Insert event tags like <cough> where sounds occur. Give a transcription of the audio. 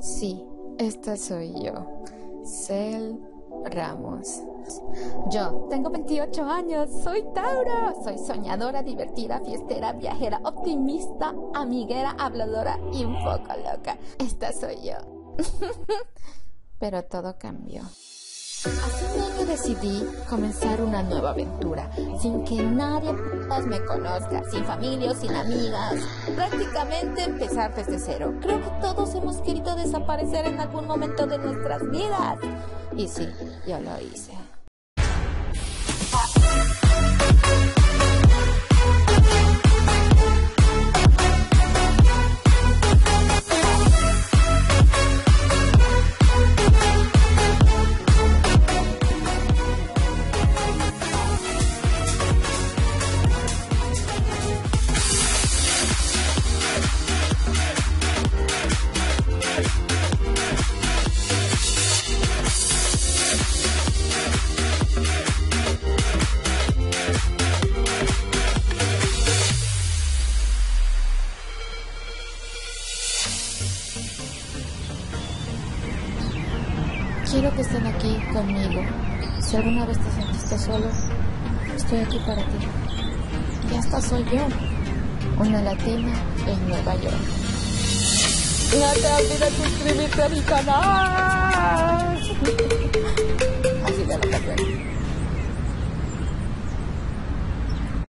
Sí, esta soy yo, Cel Ramos. Yo tengo 28 años, soy Tauro, soy soñadora, divertida, fiestera, viajera, optimista, amiguera, habladora y un poco loca. Esta soy yo. <laughs> Pero todo cambió. Hace un año decidí comenzar una nueva aventura, sin que nadie me conozca, sin familia, sin amigas. Prácticamente empezar desde cero. Creo que todos hemos querido desaparecer en algún momento de nuestras vidas. Y sí, yo lo hice. Quiero que estén aquí conmigo. Si alguna vez te sentiste solo, estoy aquí para ti. Y hasta soy yo, una latina en Nueva York. No te olvides suscribirte a mi canal.